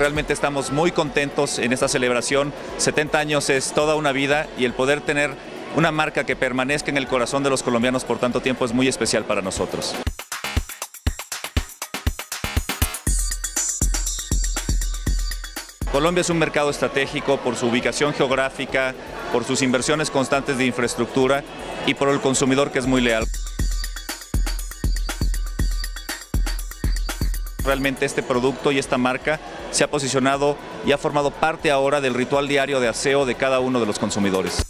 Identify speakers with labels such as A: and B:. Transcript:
A: realmente estamos muy contentos en esta celebración. 70 años es toda una vida y el poder tener una marca que permanezca en el corazón de los colombianos por tanto tiempo es muy especial para nosotros. Colombia es un mercado estratégico por su ubicación geográfica, por sus inversiones constantes de infraestructura y por el consumidor que es muy leal. Realmente este producto y esta marca se ha posicionado y ha formado parte ahora del ritual diario de aseo de cada uno de los consumidores.